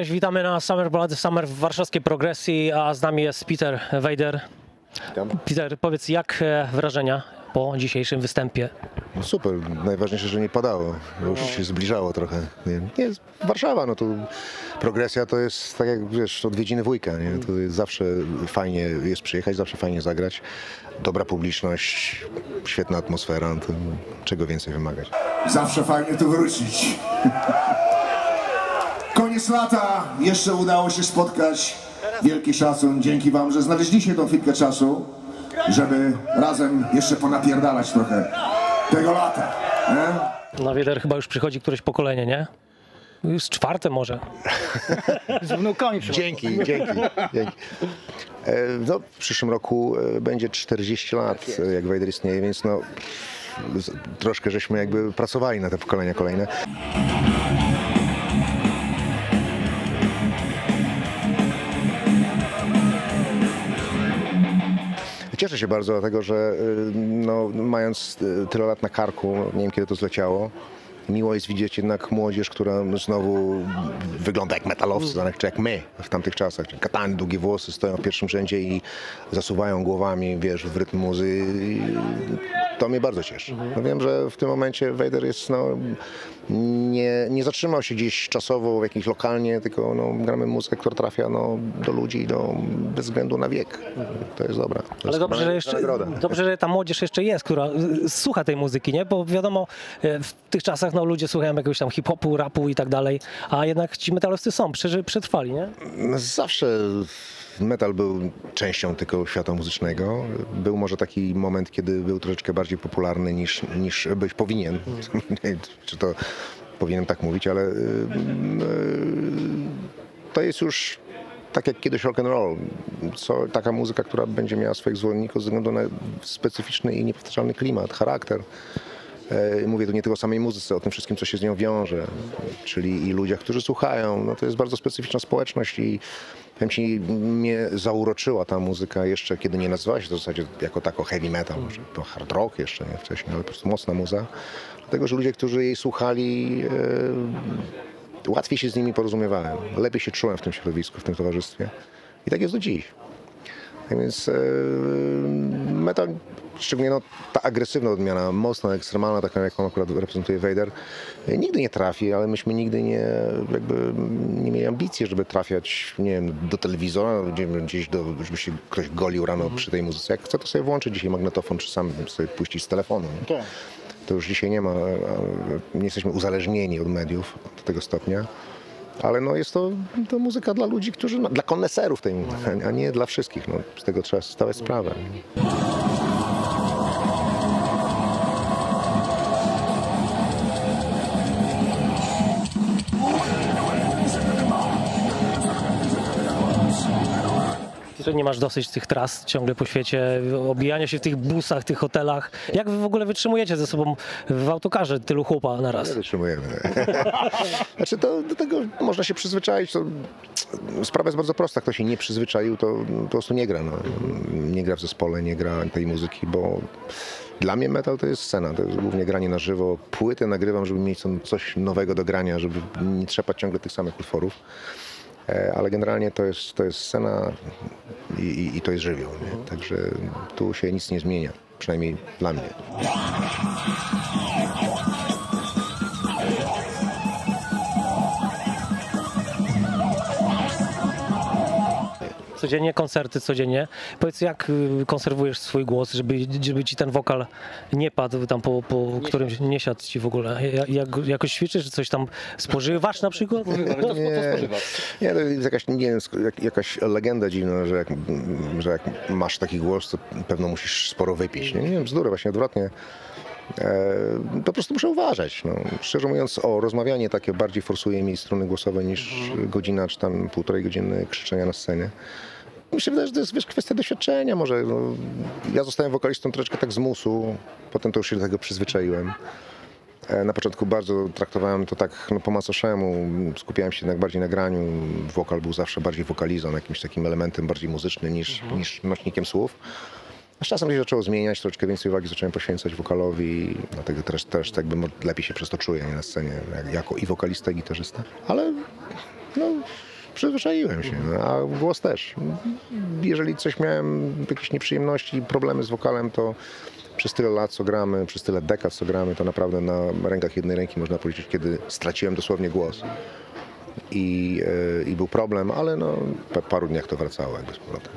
Cześć, witamy na Summer Ballady Summer w warszawskiej progresji, a z nami jest Peter Wejder. Witam. Peter, powiedz jak e, wrażenia po dzisiejszym występie? No super, najważniejsze, że nie padało. Już się zbliżało trochę. Nie, nie, Warszawa, no to progresja to jest tak jak wiesz, odwiedziny wujka, nie? To jest zawsze fajnie jest przyjechać, zawsze fajnie zagrać. Dobra publiczność, świetna atmosfera, no to czego więcej wymagać. Zawsze fajnie tu wrócić. Koniec lata, jeszcze udało się spotkać. Wielki szacun, dzięki wam, że znaleźliście tą chwilkę czasu, żeby razem jeszcze ponapierdalać trochę tego lata. Nie? Na Wejder chyba już przychodzi któreś pokolenie, nie? Już czwarte może. Z wnukami. Dzięki, dzięki. dzięki. E, No, w przyszłym roku e, będzie 40 lat, e, jak Wejder istnieje, więc no, troszkę żeśmy jakby pracowali na te pokolenia kolejne. Cieszę się bardzo, dlatego że y, no, mając y, tyle lat na karku, nie wiem kiedy to zleciało, miło jest widzieć jednak młodzież, która znowu wygląda jak metalowcy, czy jak my w tamtych czasach. Czyli Katany, długie włosy, stoją w pierwszym rzędzie i zasuwają głowami, wiesz, w rytm muzy. To mnie bardzo cieszy. No wiem, że w tym momencie Vader jest, no, nie, nie zatrzymał się gdzieś czasowo, w lokalnie, tylko no, gramy muzykę, która trafia no, do ludzi no, bez względu na wiek. To jest dobra. To Ale jest dobrze, że jeszcze, nagroda. dobrze, że ta młodzież jeszcze jest, która y, słucha tej muzyki, nie? Bo wiadomo, e, w tych czasach no, ludzie słuchają jakiegoś tam hip-hopu, rapu i tak dalej, a jednak ci metalowcy są, przetrwali, nie? Zawsze metal był częścią tylko świata muzycznego. Był może taki moment, kiedy był troszeczkę bardziej popularny niż, niż być powinien. Czy to powinienem tak mówić, ale y, y, to jest już tak jak kiedyś rock and roll. Co, taka muzyka, która będzie miała swoich zwolenników ze względu na specyficzny i niepowtarzalny klimat, charakter. E, Mówię tu nie tylko o samej muzyce, o tym wszystkim, co się z nią wiąże, czyli i ludziach, którzy słuchają. No to jest bardzo specyficzna społeczność i powiem ci, mnie zauroczyła ta muzyka jeszcze, kiedy nie nazywała się to w zasadzie jako tako heavy metal, może to hard rock jeszcze nie wcześniej, ale po prostu mocna muza. Dlatego, że ludzie, którzy jej słuchali, e, łatwiej się z nimi porozumiewałem. Lepiej się czułem w tym środowisku, w tym towarzystwie. I tak jest do dziś. Tak więc metal, szczególnie no, ta agresywna odmiana, mocna, ekstremalna, taką jaką akurat reprezentuje Vader, e, nigdy nie trafi, ale myśmy nigdy nie, jakby, nie mieli ambicji, żeby trafiać, nie wiem, do telewizora, gdzie- gdzieś, do, żeby się ktoś golił rano przy tej muzyce. Jak chce, to sobie włączyć dzisiaj magnetofon, czy sam sobie puścić z telefonu. Tak. To już dzisiaj nie ma, nie jesteśmy uzależnieni od mediów do tego stopnia. Ale no jest to, to muzyka dla ludzi, którzy, dla koneserów tej a- nie dla wszystkich. No, z tego trzeba zdawać sprawę. Że nie masz dosyć tych tras ciągle po świecie, obijania się w tych busach, tych hotelach. Jak wy w ogóle wytrzymujecie ze sobą w autokarze tylu chłopa na raz? Nie wytrzymujemy. znaczy to, do tego można się przyzwyczaić. To, sprawa jest bardzo prosta. Kto się nie przyzwyczaił, to po prostu nie gra. No. Nie gra w zespole, nie gra tej muzyki, bo dla mnie metal to jest scena. To jest głównie granie na żywo. Płyty nagrywam, żeby mieć co- coś nowego do grania, żeby nie trzepać ciągle tych samych utworów. E, Ale generalnie to jest, to jest scena i, i, i to jest żywioł. Nie? Także tu się nic nie zmienia. Przynajmniej dla mnie. Codziennie koncerty, codziennie. Powiedz, jak y, konserwujesz swój głos, żeby, żeby ci ten wokal nie padł tam po, po którymś, nie siadł ci w ogóle? Ja- Jak, jakoś ćwiczysz, czy coś tam spożywasz na przykład? To spożywa. Nie, to jest jakaś, nie wiem, jakaś legenda dziwna, że jak, że jak masz taki głos, to pewno musisz sporo wypić. Nie, nie wiem, bzdury, właśnie odwrotnie. E, po prostu muszę uważać. No. Szczerze mówiąc, o rozmawianie takie bardziej forsuje mi struny głosowe niż godzina czy tam półtorej godziny krzyczenia na scenie. Mi się wydaje, że to jest wiesz, kwestia doświadczenia może. No, ja zostałem wokalistą troszeczkę tak z musu, potem to już się do tego przyzwyczaiłem. E, Na początku bardzo traktowałem to tak no, po macoszemu, skupiałem się jednak bardziej na graniu. Wokal był zawsze bardziej wokalizą, jakimś takim elementem bardziej muzycznym niż, niż nośnikiem słów. A z czasem się zaczęło zmieniać, troszeczkę więcej uwagi zacząłem poświęcać wokalowi, dlatego też, też jakby mo- lepiej się przez to czuję nie, na scenie, jak, jako i wokalista, i gitarzysta. Ale no, przyzwyczaiłem się, no, a głos też. Jeżeli coś miałem, jakieś nieprzyjemności, problemy z wokalem, to przez tyle lat, co gramy, przez tyle dekad, co gramy, to naprawdę na rękach jednej ręki można powiedzieć, kiedy straciłem dosłownie głos. I, e, i był problem, ale no, po paru dniach to wracało jakby z powrotem.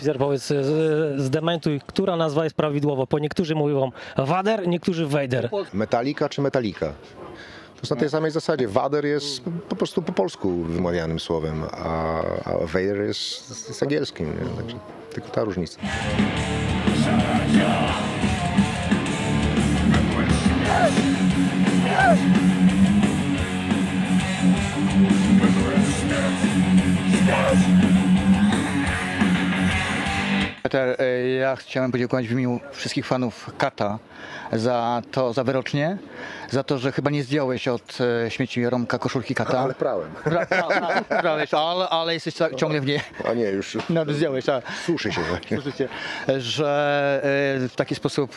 Pizer, powiedz, z- zdementuj, która nazwa jest prawidłowa, bo niektórzy mówią Wader, niektórzy Vader. Metalika czy metalika? To jest na tej samej zasadzie. Wader jest po prostu po polsku wymawianym słowem, a, a Vader jest, angielskim. Także tylko ta różnica. Peter, e, ja chciałem podziękować w imieniu wszystkich fanów Kata za to, za wyrocznie, za to, że chyba nie zdjąłeś od e, śmieci Romka koszulki Kata. Ale prałem. Bra, bra, bra, brałeś, ale, ale jesteś ciągle w niej. A nie, już No, zdjąłeś, tak. suszy się właśnie. Słyszycie, że e, w taki sposób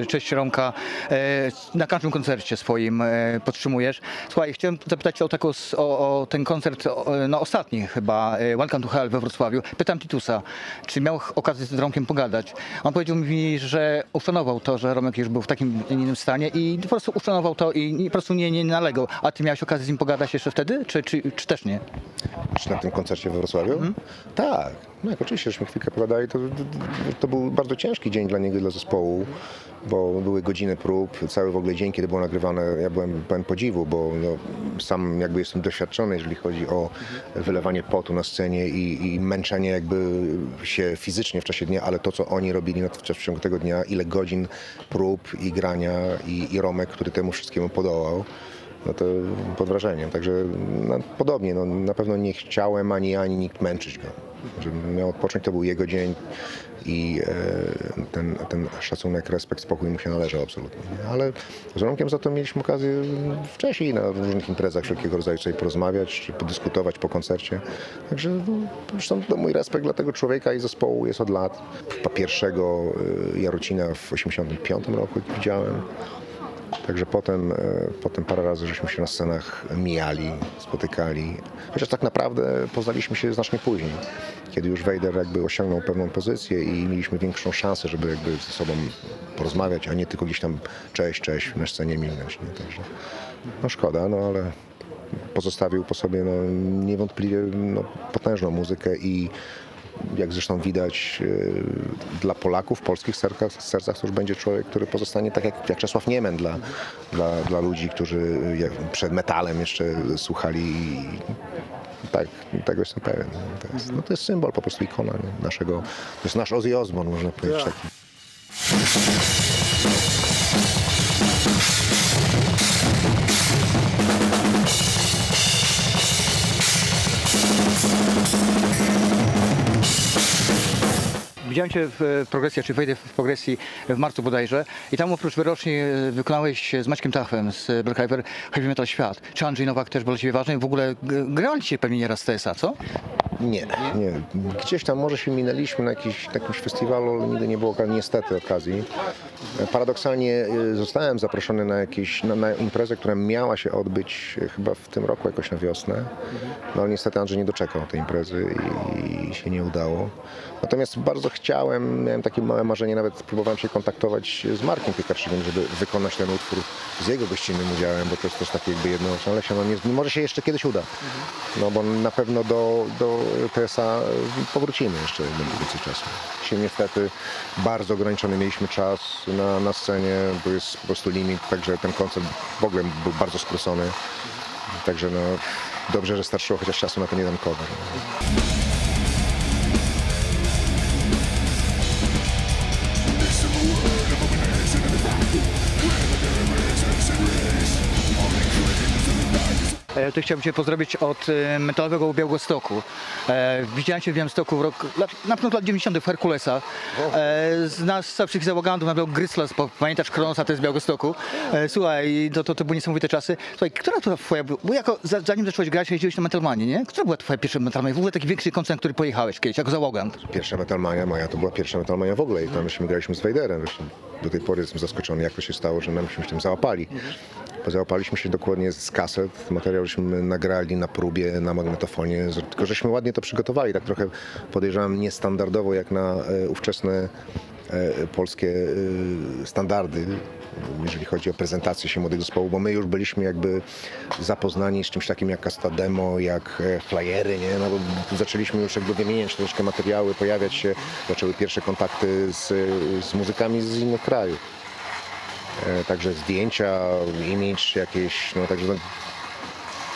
e, cześć Romka na każdym koncercie swoim podtrzymujesz. Słuchaj, chciałem zapytać cię o, taką, o, o ten koncert, no ostatni chyba, Welcome to Hell we Wrocławiu. Pytam Titusa, czy miał okazję z Romkiem pogadać. On powiedział mi, że uszanował to, że Romek już był w takim innym stanie i po prostu uszanował to i, po prostu nie, nie nalegał. A ty miałeś okazję z nim pogadać jeszcze wtedy, czy, czy, czy też nie? Czy na tym koncercie we Wrocławiu? Tak, no jak oczywiście, żeśmy chwilkę pogadali. To, to, był bardzo ciężki dzień dla niego dla zespołu, bo były godziny prób, cały w ogóle dzień, kiedy było nagrywane, ja byłem pełen podziwu, bo no, sam jakby jestem doświadczony, jeżeli chodzi o wylewanie potu na scenie i, i męczenie jakby się fizycznie w czasie dnia, ale to, co oni robili w ciągu tego dnia, ile godzin prób i grania i, i Romek, który temu wszystkiemu podołał no to pod wrażeniem. Także no, podobnie, no, na pewno nie chciałem ani ani nikt męczyć go. Żeby miał odpocząć, to był jego dzień i e, ten, ten szacunek, respekt, spokój mu się należał absolutnie. Ale z Romkiem za to mieliśmy okazję wcześniej na różnych imprezach wszelkiego rodzaju sobie porozmawiać, czy podyskutować po koncercie. Także no, zresztą to mój respekt dla tego człowieka i zespołu jest od lat. Pierwszego e, Jarocina w 85 roku, widziałem. Także potem, e, potem parę razy żeśmy się na scenach mijali, spotykali. Chociaż tak naprawdę poznaliśmy się znacznie później, kiedy już Vader jakby osiągnął pewną pozycję i mieliśmy większą szansę, żeby jakby ze sobą porozmawiać, a nie tylko gdzieś tam cześć, cześć na scenie mignąć. Nie? Także no szkoda, no ale pozostawił po sobie no, niewątpliwie no, potężną muzykę i jak zresztą widać e, dla Polaków w polskich sercach, sercach to już będzie człowiek, który pozostanie tak jak, jak Czesław Niemen dla, dla, dla ludzi, którzy e, przed metalem jeszcze słuchali i tak, tego jestem pewien. To jest, no to jest symbol, po prostu ikona nie? naszego, to jest nasz Ozzy Osbourne, można powiedzieć taki. Widziałem Cię w progresji, czy wejdę w progresji w marcu bodajże i tam oprócz wyroczni e, wykonałeś z Maćkiem Tachem z Black River Heavy Metal Świat. Czy Andrzej Nowak też był dla Ciebie ważny? W ogóle graliście pewnie nieraz TSA, co? Nie, nie. Gdzieś tam może się minęliśmy na, jakiś, na jakimś festiwalu, ale nigdy nie było niestety okazji. Paradoksalnie y, zostałem zaproszony na, jakieś, na, na imprezę, która miała się odbyć y, chyba w tym roku jakoś na wiosnę. No ale niestety Andrzej nie doczekał tej imprezy i, i się nie udało. Natomiast bardzo chciałem, miałem takie małe marzenie, nawet próbowałem się kontaktować z Markiem Piekarczykiem, żeby wykonać ten utwór z jego gościnnym udziałem, bo to jest też takie jakby jedno, ale się, no nie, może się jeszcze kiedyś uda. No bo na pewno do, do TSA powrócimy jeszcze, będzie więcej czasu. Dzisiaj niestety bardzo ograniczony mieliśmy czas na, na scenie, bo jest po prostu limit, także ten koncert w ogóle był bardzo skrócony. Także no, dobrze, że starczyło chociaż czasu na ten jeden cover. E, chciałbym Cię pozdrowić od e, metalowego Białegostoku. E, widziałem Cię w Białymstoku w roku, lat, na pewno lat 90. w Herkulesach. E, z nas z wszystkich załogantów nabrał Gryslas, bo pamiętasz Kronosa, to jest z Białegostoku. E, słuchaj, to, to, to były niesamowite czasy. Słuchaj, która to twoja, bo jako, za- zanim zacząłeś grać, jeździłeś na Metalmanie, nie? Która była twoja pierwsza Metalmania? W ogóle taki większy koncert, na który pojechałeś kiedyś, jako załogant? Pierwsza Metalmania moja to była pierwsza Metalmania w ogóle i tam myśmy graliśmy z Vaderem. Właśnie do tej pory jestem zaskoczony, jak to się stało, że nam się tym załapali. Bo załapaliśmy się dokładnie z kaset. Materiał żeśmy nagrali na próbie, na magnetofonie, tylko żeśmy ładnie to przygotowali, tak trochę podejrzewam niestandardowo jak na e, ówczesne e, polskie e, standardy, jeżeli chodzi o prezentację się młodych zespołów, bo my już byliśmy jakby zapoznani z czymś takim jak kasta demo, jak flyery, nie? No zaczęliśmy już jakby wymieniać troszkę materiały, pojawiać się, zaczęły pierwsze kontakty z, z muzykami z innych krajów. Także zdjęcia, image jakieś, no także no,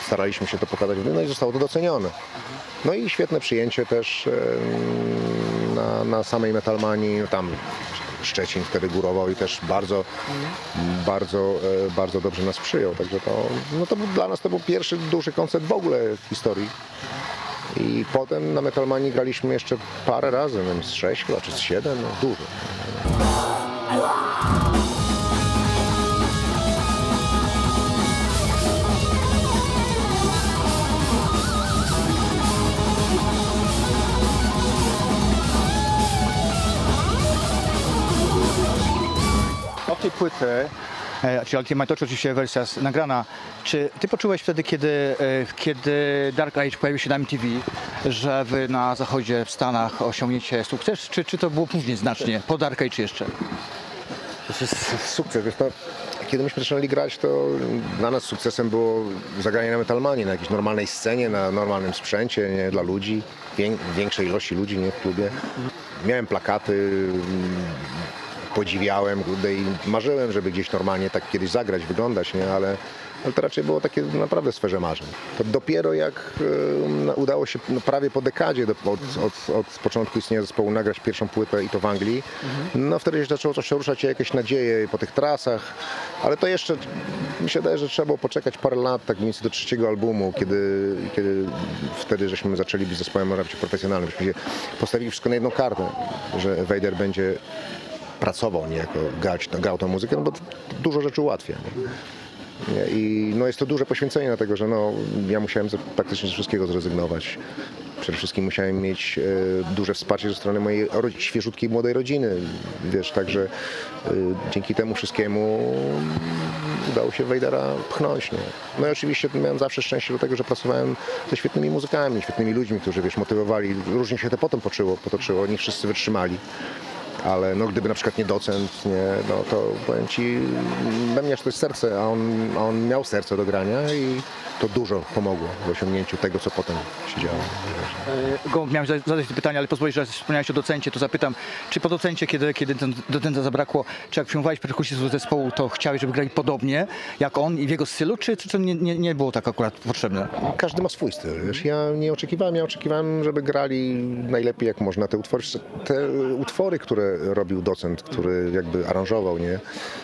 staraliśmy się to pokazać, no i zostało to docenione. No i świetne przyjęcie też na, na samej Metalmanii, no tam Szczecin wtedy górował i też bardzo, bardzo, e, bardzo dobrze nas przyjął. Także to, no to był, dla nas to był pierwszy duży koncert w ogóle w historii. I potem na Metalmanii graliśmy jeszcze parę razy, no z sześć chyba, czy z siedem, no dużo. Płyty, e, czyli Ultimate Touch oczywiście wersja nagrana, czy ty poczułeś wtedy, kiedy, e, kiedy Dark Age pojawił się na MTV, że wy na zachodzie w Stanach osiągniecie sukces, czy, czy to było później znacznie, po Dark Age jeszcze? To jest sukces. Wiesz, to, kiedy myśmy zaczynali grać, to dla nas sukcesem było zagranie na Metalmanie, na jakiejś normalnej scenie, na normalnym sprzęcie, nie, dla ludzi, wię, większej ilości ludzi nie, w klubie. Miałem plakaty, podziwiałem kurde, i marzyłem, żeby gdzieś normalnie tak kiedyś zagrać, wyglądać, nie, ale, ale to raczej było takie naprawdę w sferze marzeń. To dopiero jak e, udało się no, prawie po dekadzie do, od, od, od początku istnienia zespołu nagrać pierwszą płytę i to w Anglii, no wtedy się zaczęło coś ruszać, jakieś nadzieje po tych trasach, ale to jeszcze mi się wydaje, że trzeba było poczekać parę lat, tak mniej więcej do trzeciego albumu, kiedy, kiedy wtedy żeśmy zaczęli być zespołem bardziej profesjonalnym, żeśmy się postawili wszystko na jedną kartę, że Vader będzie pracował niejako, grać, grał tę muzykę, no bo dużo rzeczy ułatwia. Nie? I no jest to duże poświęcenie, dlatego że no, ja musiałem praktycznie ze wszystkiego zrezygnować. Przede wszystkim musiałem mieć e, duże wsparcie ze strony mojej świeżutkiej młodej rodziny. Wiesz, także e, dzięki temu wszystkiemu udało się Wejdera pchnąć. Nie? No i oczywiście miałem zawsze szczęście do tego, że pracowałem ze świetnymi muzykami, świetnymi ludźmi, którzy wiesz, motywowali. Różnie się to potem potoczyło, nie wszyscy wytrzymali ale no, gdyby na przykład nie docent, nie, no to powiem Ci, we mnie aż to jest serce, a on, a on miał serce do grania i to dużo pomogło w osiągnięciu tego, co potem się działo. E, Gołąb, miałem za- zadać to pytanie, ale pozwolisz, że wspomniałeś o docencie, to zapytam, czy po docencie, kiedy, kiedy ten docenta zabrakło, czy jak przyjmowałeś perkusistów zespołu, to chciałeś, żeby grali podobnie jak on i w jego stylu, czy, czy to nie, nie, nie było tak akurat potrzebne? Każdy ma swój styl, wiesz, ja nie oczekiwałem, ja oczekiwałem, żeby grali najlepiej jak można te utwory, te utwory, które robił docent, który jakby aranżował, nie,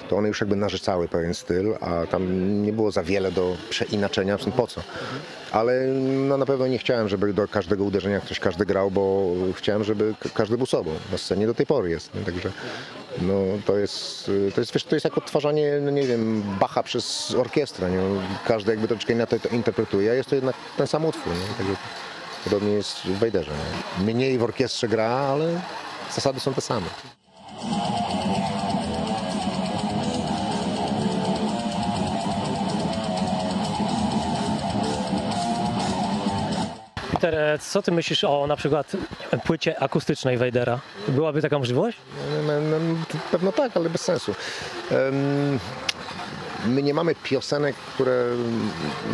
to one już jakby narzucały pewien styl, a tam nie było za wiele do przeinaczenia, w po co. Ale no, na pewno nie chciałem, żeby do każdego uderzenia ktoś każdy grał, bo chciałem, żeby każdy był sobą. Na scenie do tej pory jest, nie? także no, to jest, to jest, wiesz, to jest jak odtwarzanie, no nie wiem, Bacha przez orkiestrę, nie? Każdy jakby troszeczkę inaczej to interpretuje, a jest to jednak ten sam utwór, nie? Także podobnie jest w Wejderze. Nie? Mniej w orkiestrze gra, ale zasady są te same. Peter, e, co ty myślisz o na przykład płycie akustycznej Wejdera? Byłaby taka możliwość? No, no, no, pewno tak, ale bez sensu. Em, My nie mamy piosenek, które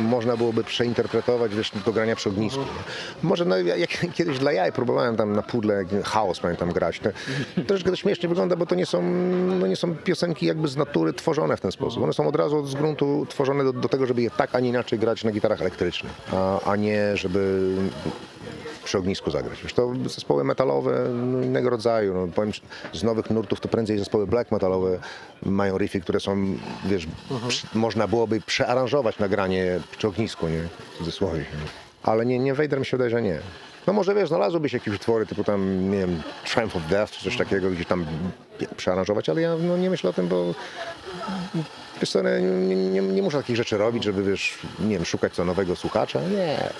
można byłoby przeinterpretować wiesz, do grania przy ognisku. Może no, ja, kiedyś dla jaj próbowałem tam na pudle chaos pamiętam grać. To, troszkę to śmiesznie wygląda, bo to nie są, no, nie są piosenki jakby z natury tworzone w ten sposób. One są od razu z gruntu tworzone do, do tego, żeby je tak, a nie inaczej grać na gitarach elektrycznych, a, a nie żeby przy ognisku zagrać. Wiesz, to zespoły metalowe no, innego rodzaju. No, powiem, z nowych nurtów to prędzej zespoły black metalowe mają riffy, które są, wiesz, przy, można byłoby przearanżować nagranie przy ognisku, nie? W cudzysłowie. Ale nie, nie Vader mi się wydaje, że nie. No może wiesz, znalazłyby się jakieś utwory typu tam, nie wiem, Triumph of Death czy coś takiego, gdzieś tam przearanżować, ale ja no, nie myślę o tym, bo wiesz co, nie, nie, nie, nie muszę takich rzeczy robić, żeby wiesz, nie wiem, szukać co nowego słuchacza. Nie.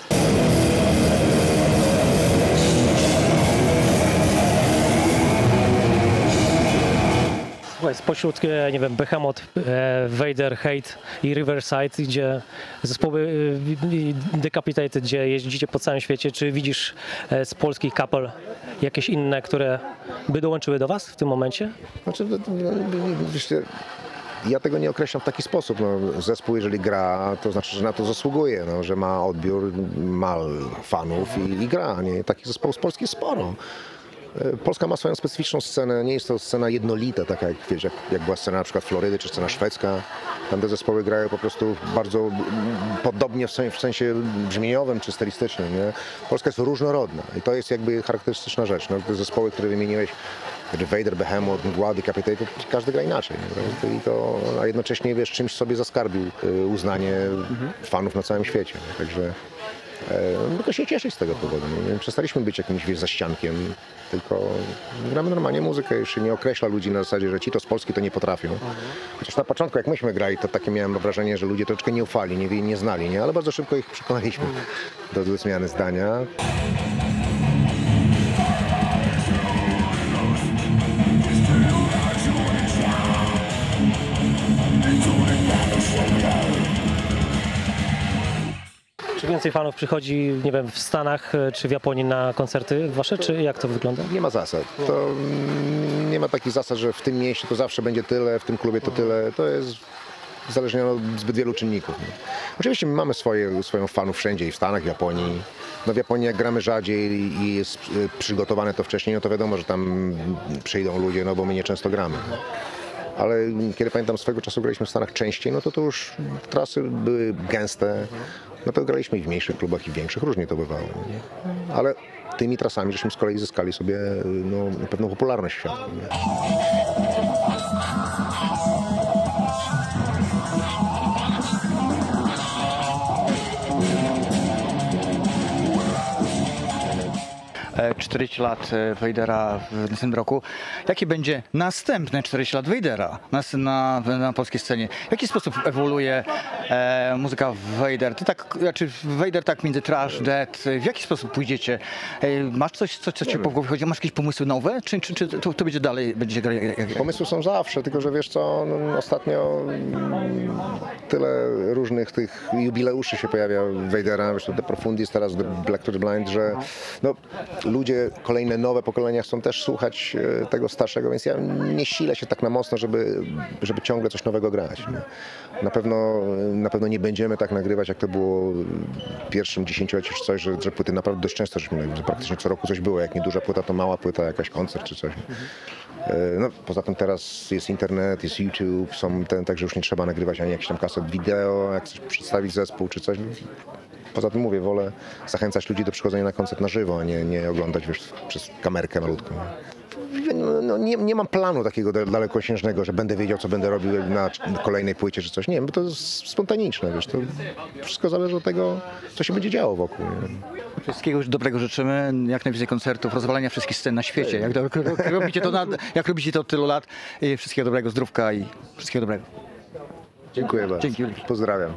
Spośród, e, nie wiem, Behemoth, e, Vader, Hate i Riverside, gdzie zespoły e, Decapitated, gdzie jeździcie po całym świecie, czy widzisz z polskich kapel jakieś inne, które by dołączyły do was w tym momencie? Znaczy, no, no, wiesz, co, ja tego nie określam w taki sposób. No, zespół, jeżeli gra, to znaczy, że na to zasługuje, no, że ma odbiór, ma fanów i, i gra. Nie? Takich zespołów z Polski jest sporo. E, Polska ma swoją specyficzną scenę, nie jest to scena jednolita, taka jak, wiesz, jak, jak była scena na przykład Florydy czy scena szwedzka. Tam te zespoły grają po prostu bardzo podobnie w sensie, w sensie brzmieniowym czy stylistycznym. Nie? Polska jest różnorodna i to jest jakby charakterystyczna rzecz. No, te zespoły, które wymieniłeś, Vader, Behemoth, Mgła, Decapitated, każdy gra inaczej. Nie? I to, a jednocześnie wiesz, czymś sobie zaskarbił y, uznanie fanów na całym świecie. Nie? Także No tylko się cieszyć z tego powodu. Nie? Nie przestaliśmy być jakimś wiesz, zaściankiem, tylko gramy normalnie muzykę, już się nie określa ludzi na zasadzie, że ci to z Polski to nie potrafią. Chociaż na początku jak myśmy grali, to takie miałem wrażenie, że ludzie troszeczkę nie ufali, nie, nie znali, nie? ale bardzo szybko ich przekonaliśmy do, do zmiany zdania. Więcej fanów przychodzi, nie wiem, w Stanach e, czy w Japonii na koncerty wasze, czy jak to wygląda? Nie ma zasad. To mm, nie ma takich zasad, że w tym mieście to zawsze będzie tyle, w tym klubie to tyle. To jest uzależnione od zbyt wielu czynników. Oczywiście my mamy swoje, swoją fanów wszędzie i w Stanach, w Japonii. No w Japonii jak gramy rzadziej i- i jest y, przygotowane to wcześniej, no to wiadomo, że tam przyjdą ludzie, no bo my nie często gramy. Ale kiedy pamiętam swego czasu graliśmy w Stanach częściej, no to to już trasy były gęste. No to graliśmy w mniejszych klubach i w większych, różnie to bywało. nie? Ale tymi trasami żeśmy z kolei zyskali sobie no, pewną popularność w świecie. 40 lat e, Vadera w następnym roku. Jakie będzie następne 40 lat Vadera na, na, na polskiej scenie? W jaki sposób ewoluuje e, muzyka Vader? Ty tak, znaczy Vader tak między trash, dead. W jaki sposób pójdziecie? E, masz coś, co, co ci po głowie chodzi? Masz jakieś pomysły nowe? Czy, czy, czy to, to będzie dalej, będzie grać? Pomysły są zawsze, tylko że wiesz co, no, ostatnio tyle różnych tych jubileuszy się pojawia Vadera, zresztą The Profundis, teraz The Black to the Blind, że no, ludzie, kolejne nowe pokolenia chcą też słuchać e, tego starszego, więc ja nie silę się tak na mocno, żeby, żeby ciągle coś nowego grać. Nie? Na pewno, na pewno nie będziemy tak nagrywać, jak to było w pierwszym dziesięcioleciu czy coś, że, że płyty naprawdę dość często że praktycznie co roku coś było, jak nie duża płyta, to mała płyta, jakaś koncert czy coś. E, No, poza tym teraz jest internet, jest YouTube, są ten, także już nie trzeba nagrywać ani jakichś tam kaset wideo, jak chcesz przedstawić zespół czy coś. Poza tym mówię, wolę zachęcać ludzi do przychodzenia na koncert na żywo, a nie, nie oglądać wiesz, przez kamerkę malutką. No, no, nie, nie mam planu takiego da- dalekosiężnego, że będę wiedział, co będę robił na kolejnej płycie czy coś. Nie, bo to jest spontaniczne, wiesz, to wszystko zależy od tego, co się będzie działo wokół. Nie? Wszystkiego dobrego życzymy, jak najwięcej koncertów, rozwalania wszystkich scen na świecie. Jak, jak, robicie, to na, jak robicie to od tylu lat. I wszystkiego dobrego, zdrówka i wszystkiego dobrego. Dziękuję bardzo. Dzięki. Pozdrawiam.